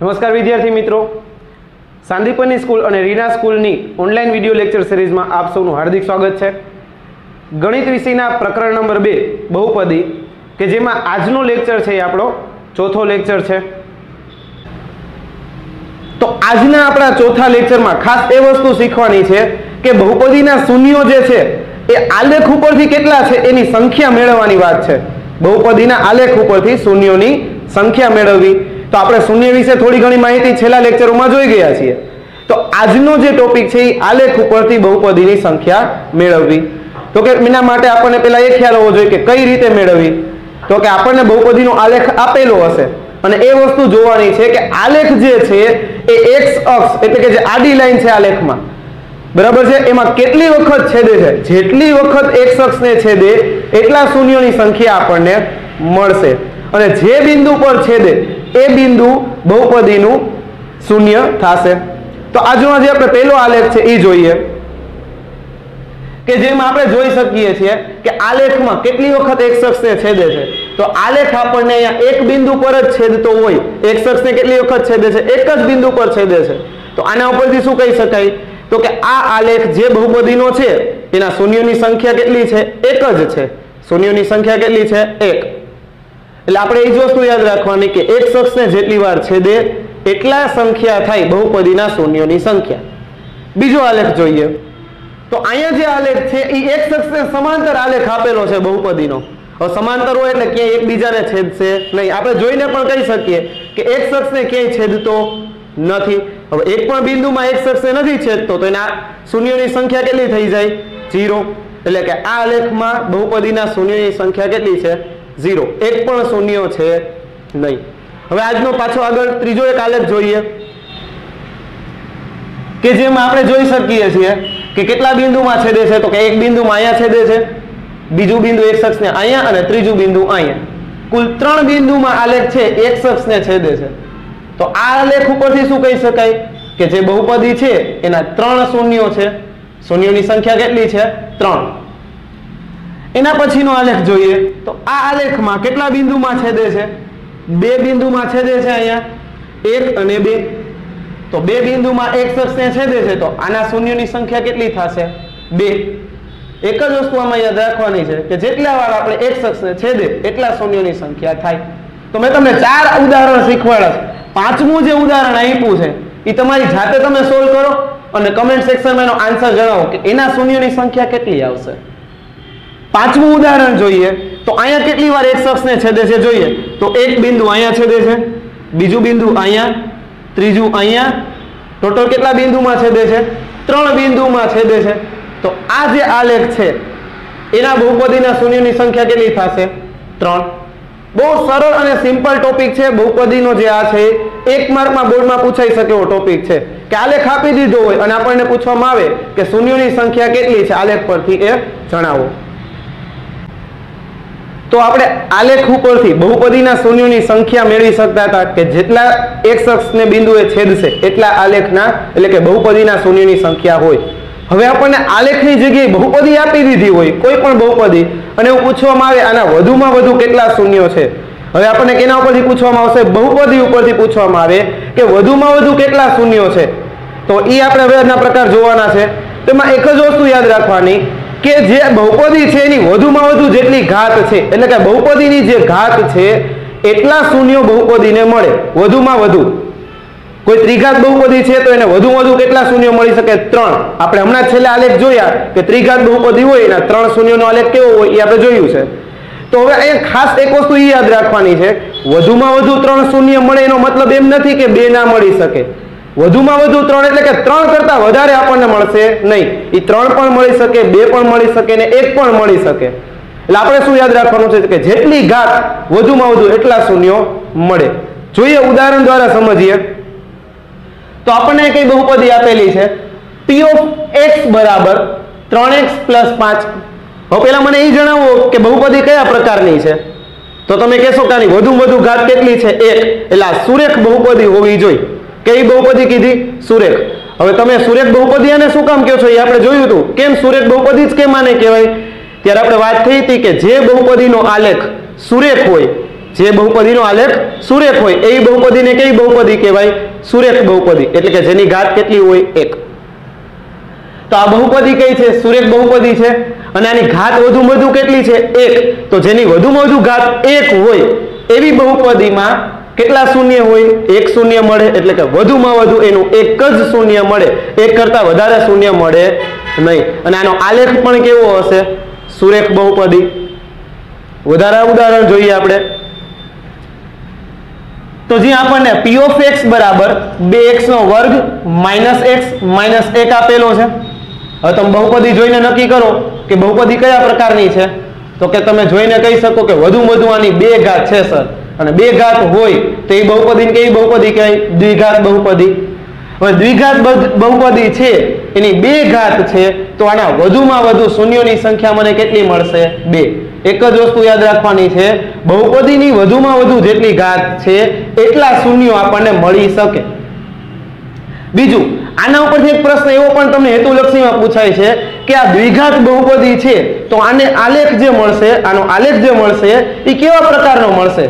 નમસ્કાર વિદ્યાર્થી મિત્રો. સાંદીપની સ્કૂલ અને રીના સ્કૂલની ઓનલાઈન વીડિયો લેક્ચર સિરીઝમાં આપ સૌનું હાર્દિક સ્વાગત છે. ગણિત વિષયના પ્રકરણ નંબર બે, બહુપદી, કે જેમાં આજનો લેક્ચર છે એ આપણો ચોથો લેક્ચર છે. તો આજના આપણા ચોથા લેક્ચરમાં ખાસ એ વસ્તુ શીખવાની છે કે બહુપદીના શૂન્યો જે છે એ આલેખ ઉપરથી કેટલા છે એની સંખ્યા મેળવવાની વાત છે. બહુપદીના આલેખ ઉપરથી શૂન્યોની સંખ્યા મેળવવી તો આપણે શૂન્ય વિશે થોડી ઘણી માહિતી છેલ્લા લેક્ચરોમાં જોઈ ગયા છીએ. તો આજનો જે ટોપિક છે એ આલેખ ઉપરથી બહુપદીની સંખ્યા મેળવવી. તો કે એના માટે આપણને પહેલાં એ ખ્યાલ હોવો જોઈએ કે કઈ રીતે મેળવવી. તો કે આપણને બહુપદીનો આલેખ આપેલો હશે. અને એ વસ્તુ જોવાની છે કે આલેખ જે છે એ એક્સ અક્ષ એટલે કે જે આડી લાઈન છે આલેખમાં. બરાબર છે? એમાં કેટલી વખત છેદે છે? જેટલી વખત એક્સ અક્ષને છેદે, એટલા શૂન્યોની સંખ્યા આપણને મળશે. અને જે બિંદુ પર છેદે એ બિંદુ બહુપદીનું શૂન્ય થશે. તો આજનો જે આપણે પહેલો આલેખ છે એ જોઈએ. કે જેમાં આપણે જોઈ શકીએ છીએ કે આલેખમાં કેટલી વખત એક શખ્સને છેદે છે. તો આલેખ આપણને અહીંયા એક બિંદુ પર જ છેદતો હોય. એક શખ્સને કેટલી વખત છેદે છે? એક જ બિંદુ પર છેદે છે. તો આના ઉપરથી શું કહી શકાય? તો કે આ આલેખ જે બહુપદીનો છે, એના શૂન્યોની સંખ્યા કેટલી છે? એક જ છે. શૂન્યોની સંખ્યા કેટલી છે? એક. એટલે આપણે એ જ વસ્તુ યાદ રાખવાની કે એક શખ્સને જેટલી વાર છેદે, એટલા સંખ્યા થાય બહુપદીના શૂન્યોની સંખ્યા. બીજો આલેખ જોઈએ. તો અહીંયા જે આલેખ છે એ એક શખ્સને સમાંતર આલેખ આપેલો છે બહુપદીનો. હવે સમાંતર હોય એટલે ક્યાંય એકબીજાને છેદશે નહીં. આપણે જોઈને પણ કહી શકીએ કે એક શખ્સને ક્યાંય છેદતો નથી. હવે એક પણ બિંદુમાં એક શખ્સે નથી છેદતો, તો એના શૂન્યોની સંખ્યા કેટલી થઈ જાય? જીરો એટલે કે આ આલેખમાં બહુપદીના શૂન્યોની સંખ્યા કેટલી છે? ઝીરો. એક પણ શૂન્ય છે નહીં. હવે આજનો પાછો આગળ ત્રીજો એક આલેખ જોઈએ કે જેમાં આપણે જોઈ શકીએ છીએ કે કેટલા બિંદુમાં છેદે છે તો કે એક બિંદુમાં અહીંયા છેદે છે, બીજું બિંદુ એક શખ્સને અહીંયા અને ત્રીજું બિંદુ અહીંયા. કુલ ત્રણ બિંદુમાં આલેખ છે, એક શખ્સને છેદે છે. તો આ આલેખ ઉપરથી શું કહી શકાય કે જે બહુપદી છે, એના ત્રણ શૂન્યો છે. શૂન્યોની સંખ્યા કેટલી છે? ત્રણ. એના પછીનો આલેખ જોઈએ. તો આ આલેખમાં કેટલા બિંદુમાં છેદે છે? બે બિંદુમાં છેદે છે અહીંયા? એક અને બે. તો બે બિંદુમાં એક શખ્સને છેદે છે, તો આના શૂન્યની સંખ્યા કેટલી થશે? બે. એક જ વસ્તુ આમાં યાદ રાખવાની છે કે જેટલા વાર આપણે એક શખ્સને છેદે, એટલા શૂન્યની સંખ્યા થાય. તો મેં તમને ચાર ઉદાહરણ શીખવાડ્યા છે. પાંચમું જે ઉદાહરણ આપ્યું છે એ તમારી જાતે તમે સોલ્વ કરો અને કમેન્ટ સેક્શનમાં એનો આન્સર જણાવો કે એના શૂન્યની સંખ્યા કેટલી આવશે? પાંચમું ઉદાહરણ જોઈએ, તો અહીંયા કેટલી વાર એક શખ્સને છેદે છે જોઈએ, તો એક બિંદુ અહીંયા છેદે છે, બીજું બિંદુ અહીંયા, ત્રીજું અહીંયા, ટોટલ કેટલા બિંદુમાં છેદે છે? ત્રણ બિંદુમાં છેદે છે. તો આ જે આલેખ છે, એના બહુપદીના શૂન્યની સંખ્યા કેટલી થશે? ત્રણ. બહુ સરળ અને સિમ્પલ ટોપિક છે, બહુપદીનો જે આ છે એક માર્કમાં બોર્ડમાં પૂછાઈ શકે એવો ટોપિક છે. કે આલેખ આપી દીધો હોય અને આપણને પૂછવામાં આવે કે શૂન્યોની સંખ્યા કેટલી છે, આલેખ પરથી એ જણાવો. તો આપણે આલેખ ઉપરથી બહુપદીના શૂન્યોની સંખ્યા મેળવી શકતા હતા કે જેટલા એક શખ્સને બિંદુએ છેદશે, એટલા આલેખના એટલે કે બહુપદીના શૂન્યોની સંખ્યા હોય. હવે આપણને આલેખની જગ્યાએ બહુપદી આપી દીધી હોય, કોઈ પણ બહુપદી, અને એવું પૂછવામાં આવે આના વધુમાં વધુ કેટલા શૂન્યો છે. હવે આપણને કેના ઉપરથી પૂછવામાં આવશે? બહુપદી ઉપરથી પૂછવામાં આવે કે વધુમાં વધુ કેટલા શૂન્યો છે. તો એ આપણે હવે પ્રકાર જોવાના છે. તેમાં એક જ વસ્તુ યાદ રાખવાની કે જે બહુપદી છે એની વધુમાં વધુ જેટલી ઘાત છે, એટલે કે બહુપદીની જે ઘાત છે, એટલા શૂન્યો બહુપદીને મળે, વધુમાં વધુ. કોઈ ત્રિઘાત બહુપદી છે તો એને વધુ વધુ કેટલા શૂન્યો મળી શકે? ત્રણ. આપણે હમણાં છેલ્લે આલેખ જોયા કે ત્રિઘાત બહુપદી હોય એના ત્રણ શૂન્યનો આલેખ કેવો હોય, એ આપણે જોયું છે. તો હવે અહીંયા ખાસ એક વસ્તુ એ યાદ રાખવાની છે, વધુમાં વધુ ત્રણ શૂન્ય મળે એનો મતલબ એમ નથી કે બે ના મળી શકે. વધુમાં વધુ ત્રણ એટલે કે ત્રણ કરતા વધારે આપણને મળશે નહીં. એ ત્રણ પણ મળી શકે, બે પણ મળી શકે ને એક પણ મળી શકે. એટલે આપણે શું યાદ રાખવાનું છે કે જેટલી ઘાત વધુમાં વધુ એટલા શૂન્યો મળે. જોઈએ ઉદાહરણ દ્વારા સમજીએ. તો આપણને કઈ બહુપદી આપેલી છે? પી ઓફ એક્સ બરાબર ત્રણ એક્સ પ્લસ પાંચ. હવે પેલા મને એ જણાવો કે બહુપદી કયા પ્રકારની છે? તો તમે કહેશો કે આની વધુ વધુ ઘાત કેટલી છે? એક. એટલે સુરેખ બહુપદી હોવી જોઈએ. કઈ બહુપદી કીધી? સુરેખ. હવે તમે સુરેખ બહુપદી અને શું કામ કહો છો? એ આપણે જોયું હતું. કેમ સુરેખ બહુપદી જ કેમ આને કહેવાય? ત્યારે આપણે વાત થઈ હતી કે જે બહુપદીનો આલેખ સુરેખ હોય, જે બહુપદીનો આલેખ સુરેખ હોય, એ બહુપદીને કઈ બહુપદી કહેવાય? સુરેખ બહુપદી. એટલે કે જેની ઘાત કેટલી હોય? એક. તો આ બહુપદી કઈ છે? સુરેખ બહુપદી છે. અને આની ઘાત વધુ વધુ કેટલી છે? એક. તો જેની વધુમાં વધુ ઘાત એક હોય, એવી બહુપદીમાં કેટલા શૂન્ય હોય? એક શૂન્ય મળે એટલે કે વધુમાં વધુ એનું એક જ શૂન્ય મળે. એક કરતા વધારે શૂન્ય મળે નહીં. અને આનો આલેખ પણ કેવો હશે? સુરેખ બહુપદી. વધારા ઉદાહરણ જોઈએ આપણે. તો જે આપણને પી ઓફ એક્સ બરાબર બે એક્સ નો વર્ગ માઇનસ એક્સ માઇનસ એક આપેલો છે. હવે તમે બહુપદી જોઈને નક્કી કરો કે બહુપદી કયા પ્રકારની છે? તો કે તમે જોઈને કહી શકો કે વધુ વધુ આની બે ઘાત છે, સર. અને બે ઘાત હોય તો એ બહુપદી કેવી બહુપદી કહેવાય? દ્વિઘાત બહુપદી. હવે દ્વિઘાત બહુપદી છે, એની બે ઘાત છે, તો આના વધુમાં વધુ શૂન્યોની સંખ્યા મને કેટલી મળશે? બે. એક જ વસ્તુ યાદ રાખવાની છે, બહુપદીની વધુમાં વધુ જેટલી ઘાત છે, એટલા શૂન્યો આપણને મળી શકે. બીજું, આના ઉપરથી એક પ્રશ્ન એવો પણ તમને હેતુલક્ષીમાં પૂછાય છે કે આ દ્વિઘાત બહુપદી છે, તો આને આલેખ જે મળશે, આનો આલેખ જે મળશે, એ કેવા પ્રકારનો મળશે?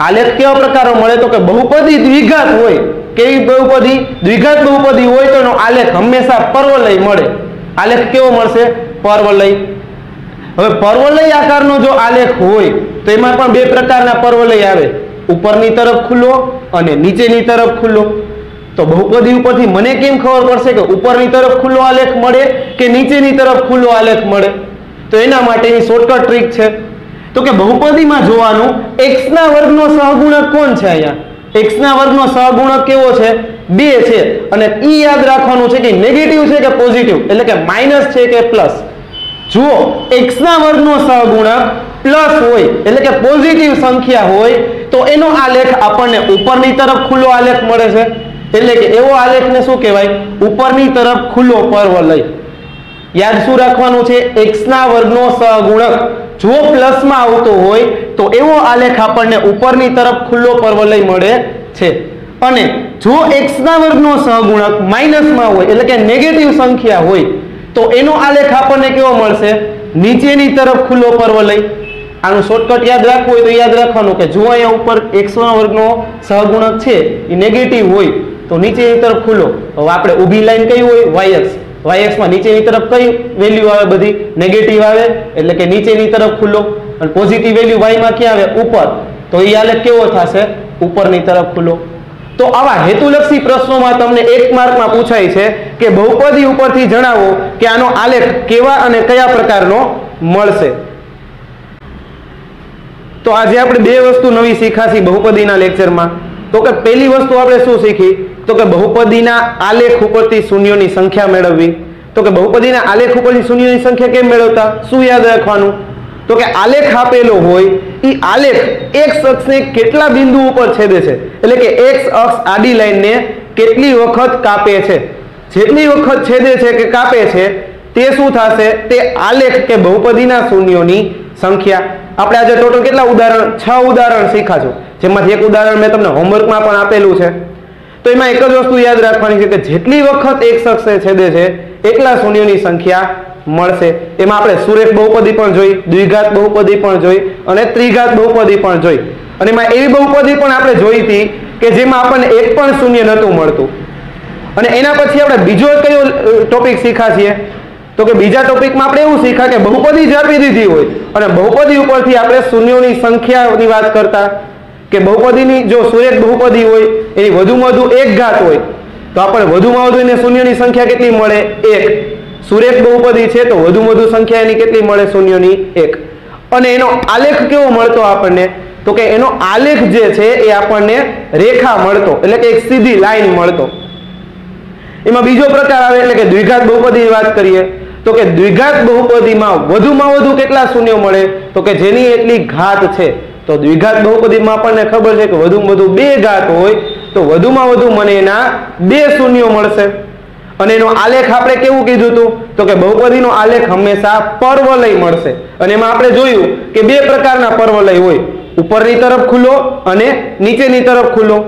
આલેખ કેવા પ્રકારો મળે તો કે બહુપદી દ્વિઘાત હોય. કેવી બહુપદી? દ્વિઘાત બહુપદી હોય તો એનો આલેખ હંમેશા પર્વલય મળે. આલેખ કેવો મળશે? પર્વલય. હવે પર્વલય આકારનો જો આલેખ હોય, તો એમાં પણ બે પ્રકારના પર્વલય આવે. ઉપરની તરફ ખુલ્લો અને નીચેની તરફ ખુલ્લો. તો બહુપદી ઉપરથી મને કેમ ખબર પડશે કે ઉપરની તરફ ખુલ્લો આલેખ મળે કે નીચેની તરફ ખુલ્લો આલેખ મળે? તો એના માટેની શોર્ટકટ ટ્રીક છે. તો કે બહુપદીમાં જોવાનું, x ના વર્ગનો સહગુણક કોણ છે અહીંયા? x ના વર્ગનો સહગુણક કેવો છે? બે છે. અને ઈ યાદ રાખવાનું છે કે નેગેટિવ છે કે પોઝિટિવ એટલે કે માઇનસ છે કે પ્લસ જુઓ, x ના વર્ગનો સહગુણક પ્લસ હોય, એટલે કે પોઝિટિવ સંખ્યા હોય, તો એનો આલેખ આપણને ઉપરની તરફ ખુલ્લો આલેખ મળે છે. એટલે કે એવો આલેખને શું કહેવાય? ઉપરની તરફ ખુલ્લો પર્વલય. યાદ શું રાખવાનું છે? x ના વર્ગનો સહગુણક. જો પ્લસમાં આવતો હોય, તો એવો આલેખ આપણને ઉપરની તરફ ખુલ્લો પર્વલય મળે છે. અને જો x ના વર્ગનો સહગુણક માઇનસમાં હોય, એટલે કે નેગેટિવ સંખ્યા હોય, તો એનો આલેખ આપણને કેવો મળશે? નીચેની તરફ ખુલ્લો પર્વલય. આનું શોર્ટકટ યાદ રાખવું હોય તો યાદ રાખવાનું કે જો અહીંયા ઉપર x ના વર્ગનો સહગુણક છે, એ નેગેટિવ હોય, તો નીચેની તરફ ખુલ્લો. હવે આપણે ઊભી લાઈન કઈ હોય? yx yx માં નીચેની તરફ કઈ વેલ્યુ આવે બધી? નેગેટિવ આવે, એટલે કે નીચેની તરફ ખુલ્લો. અને પોઝિટિવ વેલ્યુ y માં ક્યાં આવે? ઉપર. તો એ આલેખ કેવો થશે? ઉપરની તરફ ખુલ્લો. તો આવા હેતુલક્ષી પ્રશ્નોમાં તમને એક માર્કમાં પૂછાય છે કે બહુપદી ઉપરથી જણાવો કે આનો આલેખ કેવા અને કયા પ્રકારનો મળશે. તો આજે આપણે બે વસ્તુ નવી શીખાશી બહુપદીના લેક્ચરમાં. તો કે પહેલી વસ્તુ આપણે શું શીખી? તો કે બહુપદીના આલેખ ઉપરથી શૂન્યોની સંખ્યા મેળવવી. તો કે બહુપદીના આલેખ ઉપરથી શૂન્યોની સંખ્યા કેમ મેળવતા? શું યાદ રાખવાનું? તો કે આલેખ આપેલો હોય એ આલેખ એક અક્ષને કેટલા બિંદુ ઉપર છેદે છે? એટલે કે એક્સ અક્ષ આડી લાઈનને કેટલી વખત કાપે છે? જેટલી વખત છેદે છે કે કાપે છે, તે શું થશે? તે આલેખ કે બહુપદીના શૂન્યોની સંખ્યા. આપણે આજે ટોટલ કેટલા ઉદાહરણ? છ ઉદાહરણ શીખા છો. જેમાંથી એક ઉદાહરણ મેં તમને હોમવર્કમાં પણ આપેલું છે. તો એમાં એક જ વસ્તુ યાદ રાખવાની છે કે જેટલી વખત એક શખ્સે છેદે છે, એટલા શૂન્યોની સંખ્યા મળશે. એમાં આપણે સુરેખ બહુપદી પણ જોઈ, દ્વિઘાત બહુપદી પણ જોઈ અને ત્રિઘાત બહુપદી પણ જોઈ. અને એમાં એવી બહુપદી પણ આપણે જોઈ હતી કે જેમાં આપણને એક પણ શૂન્ય નહોતું મળતું. અને એના પછી આપણે બીજો કયો ટોપિક શીખ્યા છીએ તો કે બીજા ટોપિકમાં આપણે એવું શીખા કે બહુપદી જ આપી દીધી હોય. અને બહુપદી ઉપરથી આપણે શૂન્યોની સંખ્યાની વાત કરતા કે બહુપદીની જો સુરેખ બહુપદી હોય, એની વધુમાં વધુ એક ઘાત હોય, તો આપણે વધુમાં વધુ એને શૂન્યની સંખ્યા કેટલી મળે? એક. સુરેખ બહુપદી છે, તો વધુમાં વધુ સંખ્યા એની કેટલી મળે? શૂન્યની એક. અને એનો આલેખ કેવો મળતો આપણને? તો કે એનો આલેખ જે છે, એ આપણને રેખા મળતો, એટલે કે એક સીધી લાઈન મળતો. એમાં બીજો પ્રકાર આવે, એટલે કે દ્વિઘાત બહુપદીની વાત કરીએ, તો કે દ્વિઘાત બહુપદીમાં વધુમાં વધુ કેટલા શૂન્ય મળે? તો કે જેની એટલી ઘાત છે. તો દ્વિઘાત બહુપદીમાં આપણને ખબર છે કે વધુમાં વધુ બે ઘાત હોય તો વધુમાં વધુ મને એના બે શૂન્યો મળશે. અને એનો આલેખ આપણે કેવું કીધું હતું? તો કે બહુપદીનો આલેખ હંમેશા પર્વલય મળશે. અને એમાં આપણે જોયું કે બે પ્રકારના પર્વલય હોય. ઉપરની તરફ ખુલ્લો અને નીચેની તરફ ખુલ્લો.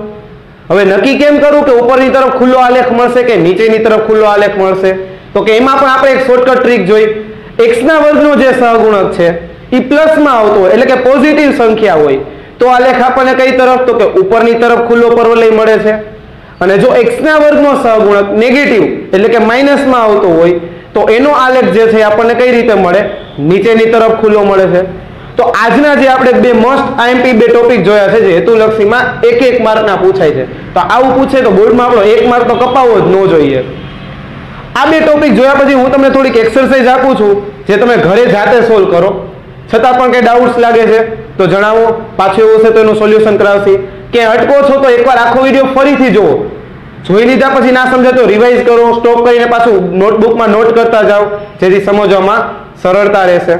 હવે નક્કી કેમ કરું કે ઉપરની તરફ ખુલ્લો આલેખ મળશે કે નીચેની તરફ ખુલ્લો આલેખ મળશે? તો કે એમાં પણ આપણે એક શોર્ટકટ ટ્રીક જોઈ. એક્સના વર્ગનો જે સહગુણક છે એ પ્લસમાં આવતો હોય, એટલે કે પોઝિટિવ સંખ્યા હોય. તો આલેખ આપણને કઈ તરફ? તો કે ઉપરની તરફ ખુલ્લો પરવલય મળે છે. અને જો x ના વર્ગનો સહગુણક નેગેટિવ એટલે કે માઇનસમાં આવતો હોય, તો એનો આલેખ જે છે આપણને કઈ રીતે મળે? નીચેની તરફ ખુલ્લો મળે છે. તો આજના જે આપણે બે મોસ્ટ આઈએમપી બે ટોપિક જોયા છે, જે હેતુલક્ષીમાં એક એક માર્કના પૂછાય છે. તો આવું પૂછે તો બોર્ડમાં આપણો એક માર્ક તો કપાવવો જ ન જોઈએ. આ બે ટોપિક જોયા પછી હું તમને થોડીક એક્સરસાઇઝ આપું છું, જે તમે ઘરે જાતે સોલ્વ કરો. છતાં પણ કઈ ડાઉટ્સ લાગે છે, તો જણાવો, પાછું એવું છે તો એનું સોલ્યુશન કરાવશે. કે અટકો છો તો એકવાર આખો વીડિયો ફરીથી જુઓ. જોઈ લીધા પછી ના સમજે તો રિવાઇઝ કરો સ્ટોપ કરીને પાછું નોટબુકમાં નોટ કરતા જાઓ, જેથી સમજવામાં સરળતા રહેશે.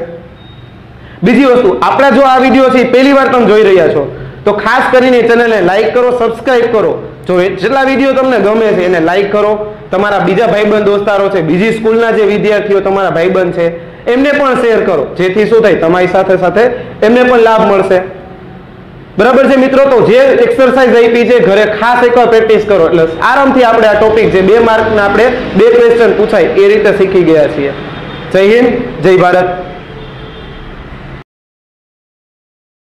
બીજી વસ્તુ, આપણા જો આ વીડિયો છે પહેલી વાર તમે જોઈ રહ્યા છો, તો ખાસ કરીને ચેનલને લાઇક કરો સબસ્ક્રાઇબ કરો. જો જેટલા વીડિયો તમને ગમે છે, એને લાઇક કરો. તમારા બીજા ભાઈબંધ દોસ્તારો છે, બીજી સ્કૂલના જે વિદ્યાર્થીઓ તમારા ભાઈબંધ છે એમને પણ શેર કરો. જેથી શું થાય? તમારી સાથે સાથે એમને પણ લાભ મળશે. બરાબર છે મિત્રો? તો જે એક્સરસાઇઝ આપી છે, ઘરે ખાસ એકવાર પ્રેક્ટિસ કરો. એટલે આરામથી આપણે આ ટોપિક જે બે માર્કના આપણે બે ક્વેશ્ચન પૂછાય, એ રીતે શીખી ગયા છીએ. જય હિન્દ, જય ભારત.